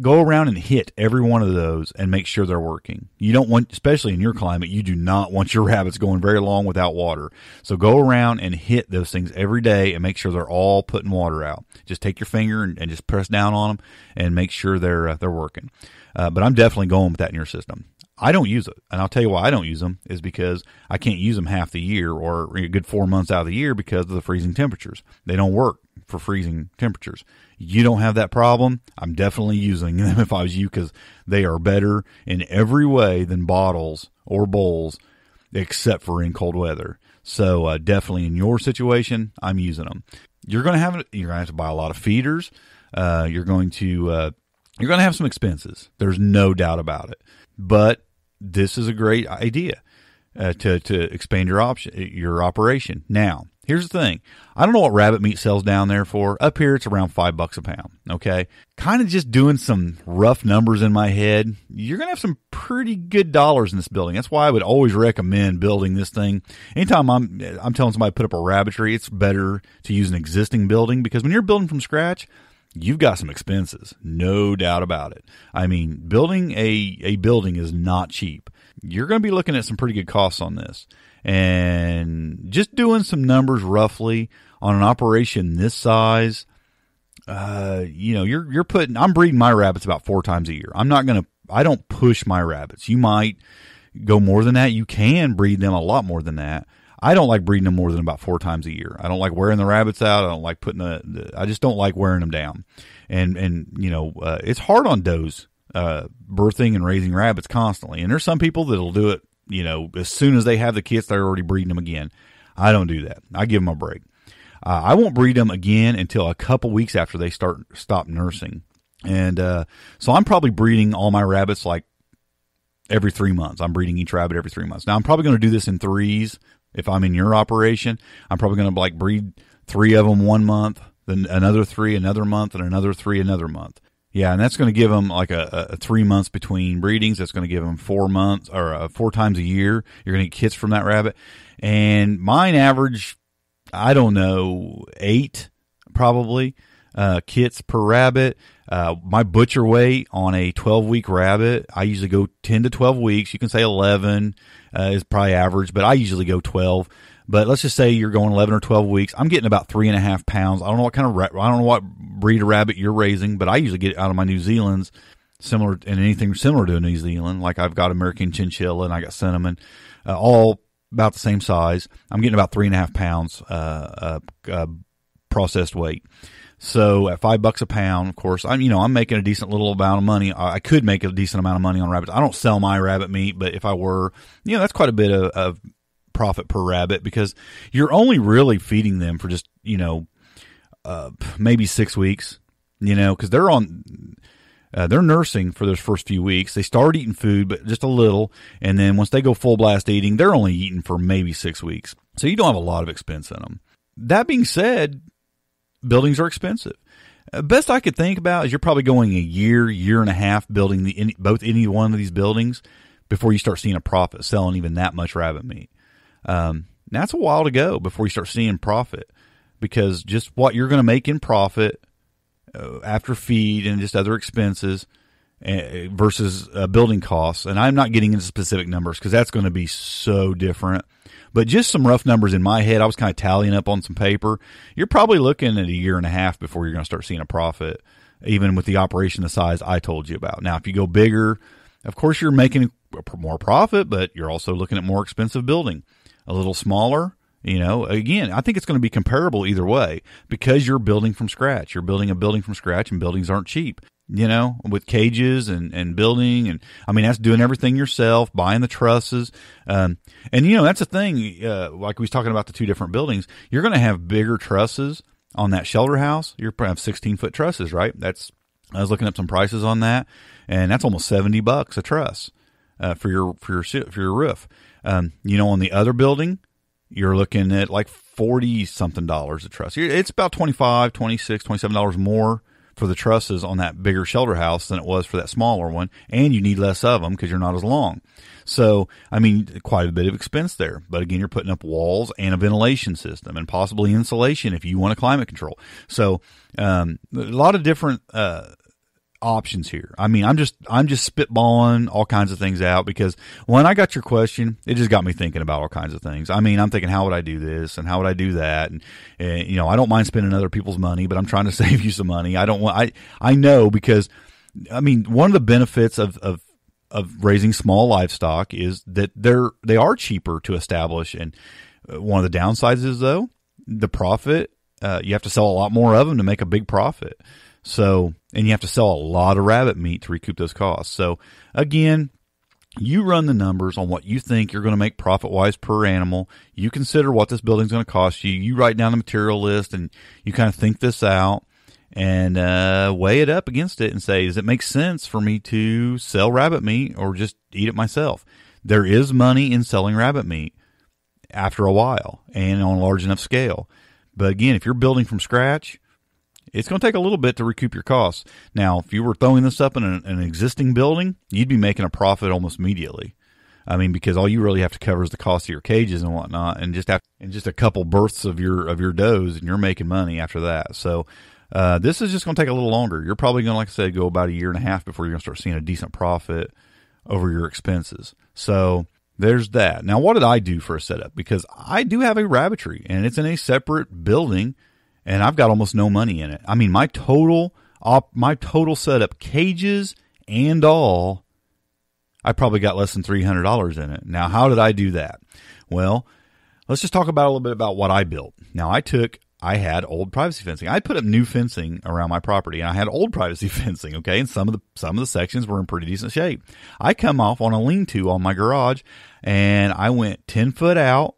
go around and hit every one of those and make sure they're working. You don't want, especially in your climate, you do not want your *laughs* rabbits going very long without water. So go around and hit those things every day and make sure they're all putting water out. Just take your finger and, and just press down on them and make sure they're uh, they're working. Uh, but I'm definitely going with that in your system. I don't use it, and I'll tell you why I don't use them is because I can't use them half the year or a good four months out of the year because of the freezing temperatures. They don't work for freezing temperatures. You don't have that problem. I'm definitely using them *laughs* if I was you because they are better in every way than bottles or bowls, except for in cold weather. So uh, definitely in your situation, I'm using them. You're going to have you're going to have to buy a lot of feeders. Uh, you're going to uh, you're going to have some expenses. There's no doubt about it. But this is a great idea uh, to to expand your option your operation. Now, Here's the thing. I don't know what rabbit meat sells down there for. Up here, it's around five bucks a pound. Okay. Kind of just doing some rough numbers in my head. You're going to have some pretty good dollars in this building. That's why I would always recommend building this thing. Anytime I'm, I'm telling somebody put up a rabbitry, it's better to use an existing building because when you're building from scratch, you've got some expenses. No doubt about it. I mean, building a, a building is not cheap. You're going to be looking at some pretty good costs on this and just doing some numbers roughly on an operation this size, uh, you know, you're you're putting. I'm breeding my rabbits about four times a year. I'm not gonna. I don't push my rabbits. You might go more than that. You can breed them a lot more than that. I don't like breeding them more than about four times a year. I don't like wearing the rabbits out. I don't like putting the. the I just don't like wearing them down. And and you know, uh, it's hard on does uh, birthing and raising rabbits constantly. And there's some people that'll do it you know, as soon as they have the kits, they're already breeding them again. I don't do that. I give them a break. Uh, I won't breed them again until a couple weeks after they start stop nursing, and uh, so I'm probably breeding all my rabbits like every three months. I'm breeding each rabbit every three months. Now I'm probably going to do this in threes. If I'm in your operation, I'm probably going to like breed three of them one month, then another three another month, and another three another month. Yeah, and that's going to give them like a, a, three months between breedings. That's going to give them four months or uh, four times a year. You're going to get kits from that rabbit. And mine average, I don't know, eight probably. uh, kits per rabbit. Uh, my butcher weight on a 12 week rabbit, I usually go 10 to 12 weeks. You can say 11 uh, is probably average, but I usually go 12. But let's just say you're going 11 or 12 weeks. I'm getting about three and a half pounds. I don't know what kind of, ra- I don't know what breed of rabbit you're raising, but I usually get out of my New Zealand's similar and anything similar to a New Zealand. Like I've got American chinchilla and I got cinnamon, uh, all about the same size. I'm getting about three and a half pounds, uh, uh, uh processed weight. So at five bucks a pound, of course, I'm you know I'm making a decent little amount of money. I could make a decent amount of money on rabbits. I don't sell my rabbit meat, but if I were, you know, that's quite a bit of, of profit per rabbit because you're only really feeding them for just you know uh, maybe six weeks. You know, because they're on. Uh, they're nursing for those first few weeks. They start eating food, but just a little. And then once they go full blast eating, they're only eating for maybe six weeks. So you don't have a lot of expense in them. That being said, buildings are expensive. Uh, best I could think about is you're probably going a year, year and a half building the any, both any one of these buildings before you start seeing a profit selling even that much rabbit meat. Um, that's a while to go before you start seeing profit because just what you're going to make in profit uh, after feed and just other expenses uh, versus uh, building costs. And I'm not getting into specific numbers because that's going to be so different. But just some rough numbers in my head, I was kind of tallying up on some paper. You're probably looking at a year and a half before you're going to start seeing a profit, even with the operation the size I told you about. Now, if you go bigger, of course you're making more profit, but you're also looking at more expensive building. A little smaller, you know, again, I think it's going to be comparable either way because you're building from scratch. You're building a building from scratch and buildings aren't cheap you know, with cages and, and building. And I mean, that's doing everything yourself, buying the trusses. Um, and you know, that's the thing, uh, like we was talking about the two different buildings, you're going to have bigger trusses on that shelter house. You're to have 16 foot trusses, right? That's, I was looking up some prices on that and that's almost 70 bucks a truss, uh, for your, for your, for your roof. Um, you know, on the other building, you're looking at like 40 something dollars a truss. It's about 25, 26, 27 dollars more for the trusses on that bigger shelter house than it was for that smaller one, and you need less of them because you're not as long. So, I mean, quite a bit of expense there. But again, you're putting up walls and a ventilation system and possibly insulation if you want a climate control. So, um, a lot of different uh, options here. I mean, I'm just I'm just spitballing all kinds of things out because when I got your question, it just got me thinking about all kinds of things. I mean, I'm thinking how would I do this and how would I do that, and, and you know, I don't mind spending other people's money, but I'm trying to *laughs* save you some money. I don't want I I know because I mean, one of the benefits of of of raising small livestock is that they're they are cheaper to establish, and uh, one of the downsides is though the profit. Uh, you have to sell a lot more of them to make a big profit. So, and you have to sell a lot of rabbit meat to recoup those costs. So, again, you run the numbers on what you think you're going to make profit wise per animal. You consider what this building's going to cost you. You write down the material list and you kind of think this out and uh, weigh it up against it and say, does it make sense for me to sell rabbit meat or just eat it myself? There is money in selling rabbit meat after a while and on a large enough scale. But again, if you're building from scratch, it's going to take a little bit to recoup your costs. Now, if you were throwing this up in an, an, existing building, you'd be making a profit almost immediately. I mean, because all you really have to cover is the cost of your cages and whatnot, and just have and just a couple births of your of your does, and you're making money after that. So, uh, this is just going to take a little longer. You're probably going to, like I said, go about a year and a half before you're going to start seeing a decent profit over your expenses. So, there's that. Now, what did I do for a setup? Because I do have a rabbitry, and it's in a separate building and I've got almost no money in it. I mean, my total op, my total setup, cages and all, I probably got less than three hundred dollars in it. Now, how did I do that? Well, let's just talk about a little bit about what I built. Now, I took I had old privacy fencing. I put up new fencing around my property, and I had old *laughs* privacy fencing. Okay, and some of the some of the sections were in pretty decent shape. I come off on a lean-to on my garage, and I went ten foot out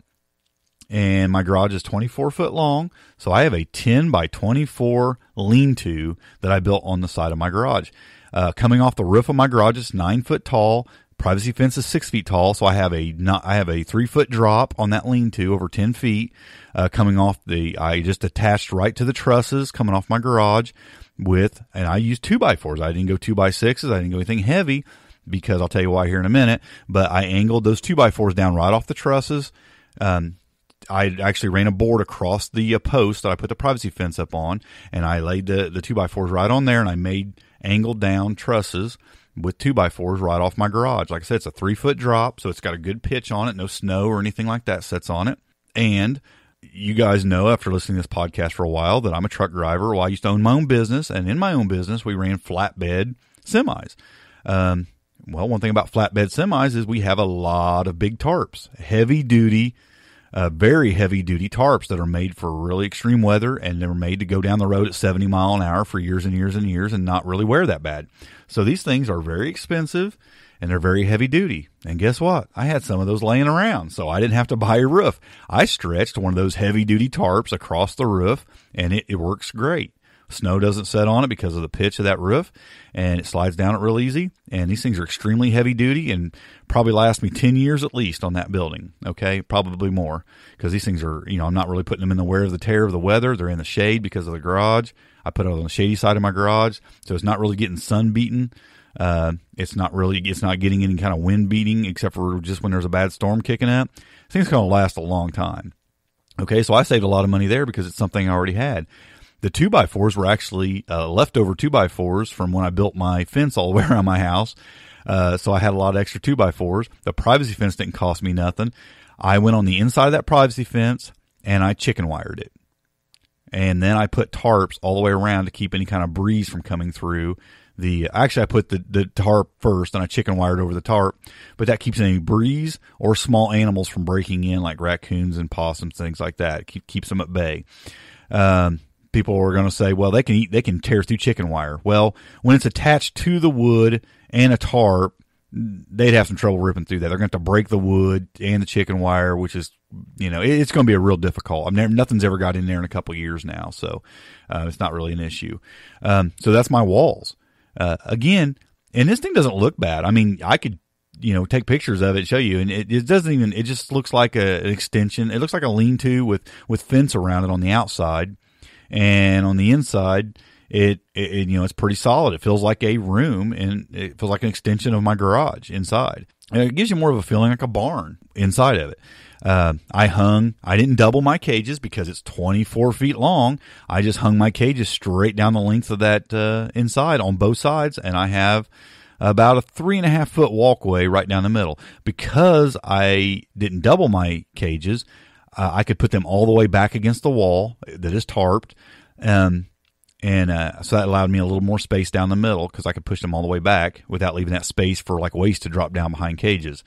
and my garage is 24 foot long. So I have a 10 by 24 lean to that I built on the side of my garage. Uh, coming off the roof of my garage, it's nine foot tall. Privacy fence is six feet tall, so I have a I have a three foot drop on that lean to over ten feet. Uh, coming off the, I just attached right to the trusses coming off my garage with, and I used two by fours. I didn't go two by sixes. I didn't go anything heavy because I'll tell you why here in a minute. But I angled those two by fours down right off the trusses. Um, I actually ran a board across the uh, post that I put the privacy fence up on, and I laid the the two by fours right on there, and I made angled down trusses with two by fours right off my garage. Like I said, it's a three foot drop, so it's got a good pitch on it. No snow or anything like that sets on it. And you guys know after listening to this podcast for a while that I'm a truck driver. Well, I used to own my own business, and in my own business, we ran flatbed semis. Um, well, one thing about flatbed semis is we have a lot of big tarps, heavy duty, uh, very heavy duty tarps that are made for really extreme weather and they're made to go down the road at 70 mile an hour for years and years and years and not really wear that bad. So these things are very expensive and they're very heavy duty. And guess what? I had some of those laying around, so I didn't have to buy a roof. I stretched one of those heavy duty tarps across the roof and it, it works great. Snow doesn't set on it because of the pitch of that roof, and it slides down it real easy. And these things are extremely heavy duty and probably last me 10 years at least on that building. Okay, probably more because these things are, you know, I'm not really putting them in the wear of the tear of the weather. They're in the shade because of the garage. I put it on the shady side of my garage, so it's not really getting sun beaten. Uh, it's not really, it's not getting any kind of wind beating except for just when there's a bad storm kicking up. Things going to last a long time. Okay, so I saved a lot of money there because it's something I already had. The two by fours were actually uh, leftover two by fours from when I built my fence all the way *laughs* around my house. Uh, so I had a lot of extra two by fours. The privacy fence didn't cost me nothing. I went on the inside of that privacy fence and I chicken wired it. And then I put tarps all the way around to keep any kind of breeze from coming through the actually I put the, the tarp first and I chicken wired over the tarp, but that keeps any breeze or small animals from breaking in like raccoons and possums, things like that. Keep, keeps them at bay. Um, people are going to say, well, they can eat, they can tear through chicken wire. Well, when it's attached to the wood and a tarp, they'd have some trouble ripping through that. They're going to have to break the wood and the chicken wire, which is, you know, it's going to be a real difficult. I've never, nothing's ever got in there in a couple years now, so uh, it's not really an issue. Um, so that's my walls. Uh, again, and this thing doesn't look bad. I mean, I could, you know, take pictures of it, show you, and it, it doesn't even. It just looks like a, an extension. It looks like a lean-to with with fence around it on the outside and on the inside it, it, you know it's pretty solid it feels like a room and it feels like an extension of my garage inside and it gives you more of a feeling like a barn inside of it uh, I hung, I didn't double my cages because it's 24 feet long. I just hung my cages straight down the length of that uh, inside on both sides, and I have about a three and a half foot walkway right down the middle. Because I didn't double my cages, uh, I could put them all the way back against the wall that is tarped. Um, and uh, so that allowed me a little more space down the middle because I could push them all the way back without leaving that space for like waste to drop down behind cages.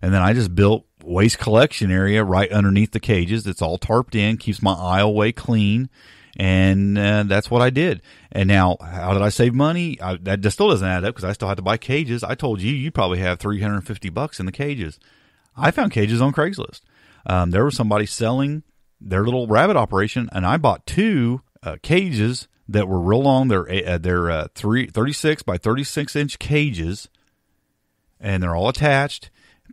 And then I just built waste collection area right underneath the cages. It's all tarped in, keeps my aisleway clean, and uh, that's what I did. And now, how did I save money? I, that still doesn't add up because I still had to buy cages. I told you you probably have three hundred and fifty bucks in the cages. I found cages on Craigslist. Um, there was somebody selling their little rabbit operation, and I bought two uh, cages that were real long. They're uh, they're uh, three, 36 by 36 inch cages, and they're all attached.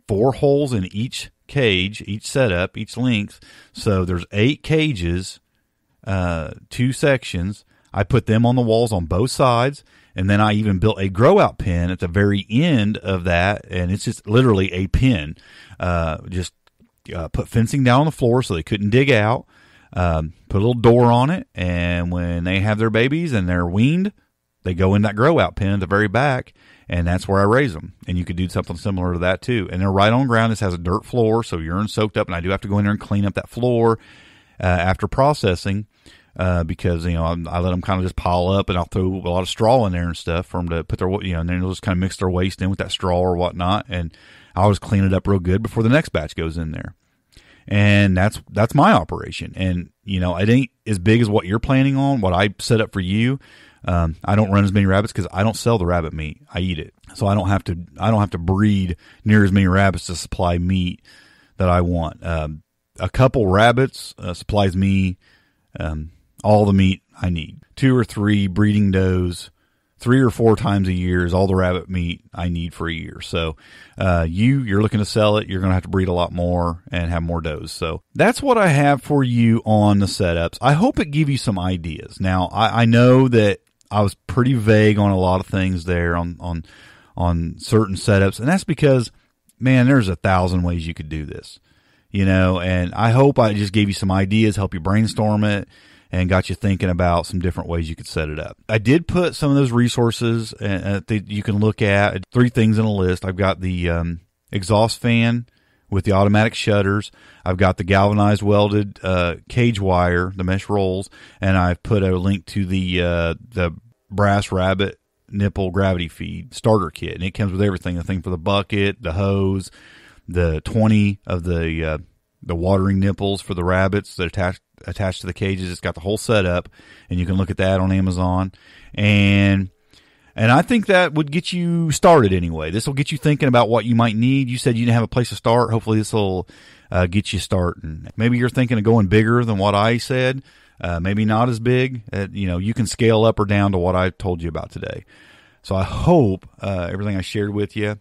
Four holes in each cage, each setup, each length. So there's eight cages, uh, two sections. I put them on the walls on both sides, and then I even built a grow out pen at the very end of that, and it's just literally a pen. Uh, just uh, put fencing down on the floor so they couldn't dig out. Um, put a little door on it, and when they have their babies and they're weaned, they go in that grow out pen at the very back, and that's where I raise them. And you could do something similar to that too. And they're right on ground. This has a dirt floor, so urine soaked up, and I do have to go in there and clean up that floor uh, after processing. Uh, because you know I, I let them kind of just pile up, and I'll throw a lot of straw in there and stuff for them to put their you know, and then they'll just kind of mix their waste in with that straw or whatnot, and I always clean it up real good before the next batch goes in there and that's that's my operation. And you know, it ain't as big as what you're planning on. What I set up for you, um, I don't run as many rabbits because I don't sell the rabbit meat. I eat it, so I don't have to. I don't have to breed near as many rabbits to supply meat that I want. Um, a couple rabbits uh, supplies me um, all the meat I need. Two or three breeding does three or four times a year is all the rabbit meat I need for a year. So, uh, you, you're looking to sell it. You're going to have to breed a lot more and have more does. So that's what I have for you on the setups. I hope it give you some ideas. Now, I, I know that I was pretty vague on a lot of things there on, on, on certain setups. And that's because, man, there's a thousand ways you could do this you know, and I hope I just gave you some ideas, help you brainstorm it, and got you thinking about some different ways you could set it up. I did put some of those resources uh, that you can look at. Three things in a list. I've got the um, exhaust fan with the automatic shutters. I've got the galvanized welded uh, cage wire, the mesh rolls, and I've put a link to the uh, the brass rabbit nipple gravity feed starter kit, and it comes with everything: the thing for the bucket, the hose, the 20 of the uh, the watering nipples for the rabbits that attach attached to the cages. It's got the whole setup, and you can look at that on Amazon. And and I think that would get you started anyway. This will get you thinking about what you might need. You said you didn't have a place to start. Hopefully, this will uh, get you starting. Maybe you're thinking of going bigger than what I said. Uh, maybe not as big. Uh, you know, you can scale up or down to what I told you about today. So I hope uh, everything I shared with you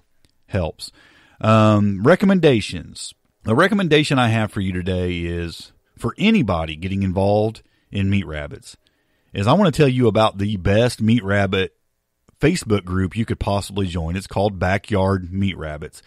helps. Um, recommendations. The recommendation I have for you today is for anybody getting involved in meat rabbits is I want to tell you about the best meat rabbit Facebook group you could possibly join. It's called Backyard Meat Rabbits.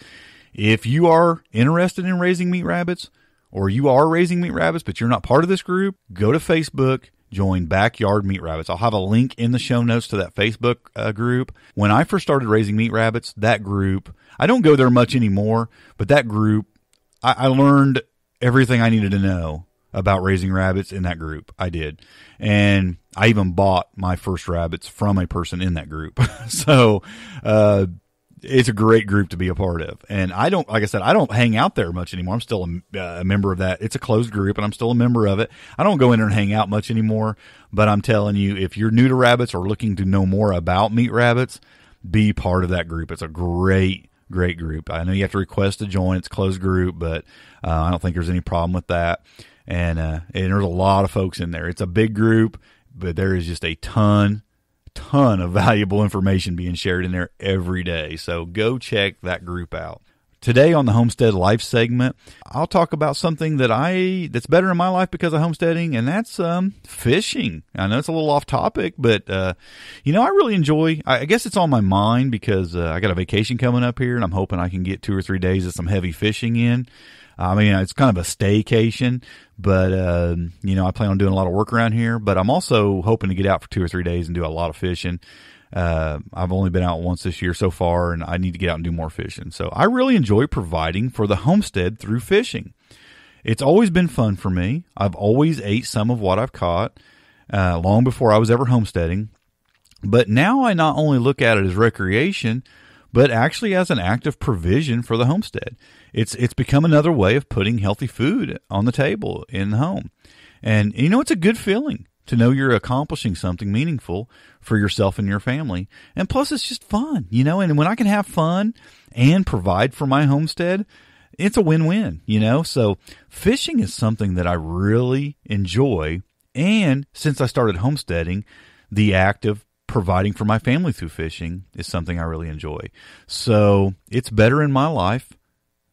If you are interested in raising meat rabbits or you are raising meat rabbits but you're not part of this group, go to Facebook, join Backyard Meat Rabbits. I'll have a link in the show notes to that Facebook uh, group. When I first started raising meat rabbits, that group I don't go there much anymore, but that group, I, I learned everything I needed to know about raising rabbits in that group. I did. And I even bought my first rabbits from a person in that group. *laughs* so, uh, it's a great group to be a part of. And I don't, like I said, I don't hang out there much anymore. I'm still a, uh, a, member of that. It's a closed group and I'm still a member of it. I don't go in there and hang out much anymore, but I'm telling you, if you're new to rabbits or looking to know more about meat rabbits, be part of that group. It's a great, great group. I know you have to request to join. It's closed group, but uh, I don't think there's any problem with that. And uh, and there's a lot of folks in there. It's a big group, but there is just a ton, ton of *laughs* valuable information being shared in there every day. So go check that group out. Today on the Homestead Life segment, I'll talk about something that I that's better in my life because of homesteading, and that's um, fishing. I know it's a little off topic, but uh, you know I really enjoy. I, guess it's on my mind because uh, I got a vacation coming up here, and I'm hoping I can get two or three days of some heavy fishing in. I mean, it's kind of a staycation, but uh, you know I plan on doing a lot of work around here. But I'm also hoping to get out for two or three days and do a lot of fishing. Uh, I've only been out once this year so far, and I need to get out and do more fishing. So I really enjoy providing for the homestead through fishing. It's always been fun for me. I've always ate some of what I've caught uh, long before I was ever homesteading. But now I not only look at it as recreation, but actually as an act of provision for the homestead. It's it's become another way of putting healthy food on the table in the home. And you know it's a good feeling to know you're accomplishing something meaningful for yourself and your family. And plus, it's just fun, you know. And when I can have fun and provide for my homestead, it's a win win, you know. So, fishing is something that I really enjoy. And since I started homesteading, the act of providing for my family through fishing is something I really enjoy. So, it's better in my life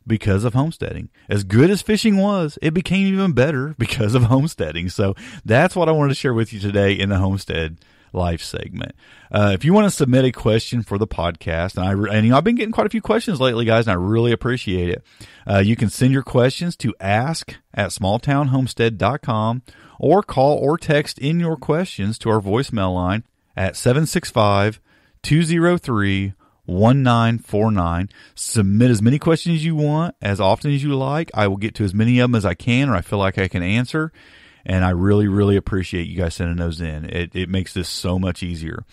because of homesteading. As good as fishing was, it became even better *laughs* because of homesteading. So that's what I wanted to share with you today in the homestead life segment. Uh, if you want to submit a question for the podcast, and I and you know, I've been getting quite a few questions lately, guys, and I really appreciate it. Uh, you can send your questions to ask at smalltownhomestead.com or call or text in your questions to our voicemail line at 765 203 1949. Submit as many questions as you want, as often as you like. I will get to as many of them as I can or I feel like I can answer. And I really, really appreciate you guys sending those in. It, it makes this so much easier.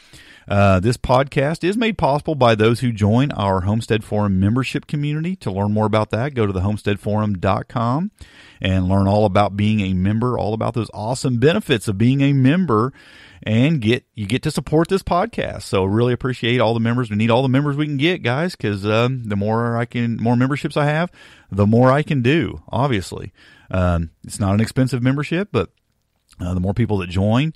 Uh, this podcast is made possible by those who join our Homestead Forum membership community. To learn more about that, go to the homesteadforum.com and learn all about being a member, all about those awesome benefits of being a member and get you get to support this podcast. So really appreciate all the members. We need all the members we can get, guys, because um, the more I can, more memberships I have, the more I can do. Obviously, um, it's not an expensive membership, but uh, the more people that join.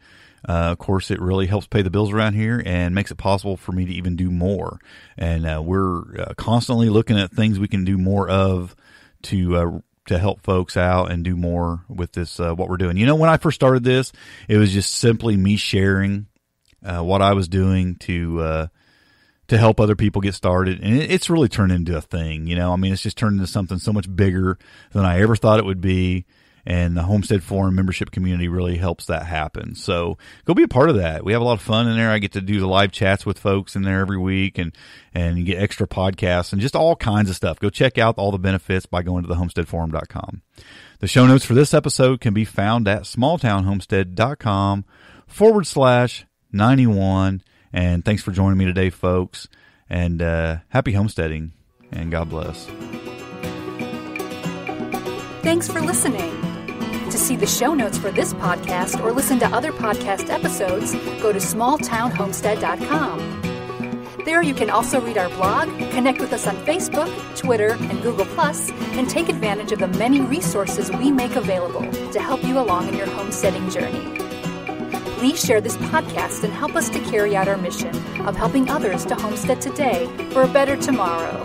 Uh, of course, it really helps pay the bills around here and makes it possible for me to even do more. And uh, we're uh, constantly looking at things we can do more of to uh, to help folks out and do more with this uh, what we're doing. You know, when I first started this, it was just simply me sharing uh, what I was doing to uh, to help other people get started. And it's really turned into a thing, you know. I mean, it's just turned into something so much bigger than I ever thought it would be. And the Homestead Forum membership community really helps that happen. So go be a part of that. We have a lot of fun in there. I get to do the live chats with folks in there every week and, and get extra podcasts and just all kinds of stuff. Go check out all the benefits by going to the homesteadforum.com. The show notes for this episode can be found at smalltownhomestead.com forward slash 91. And thanks for joining me today, folks. And uh, happy homesteading and God bless. Thanks for listening. To see the show notes for this podcast or listen to other podcast episodes, go to smalltownhomestead.com. There you can also read our blog, connect with us on Facebook, Twitter, and Google, and take advantage of the many resources we make available to help you along in your homesteading journey. Please share this podcast and help us to carry out our mission of helping others to homestead today for a better tomorrow.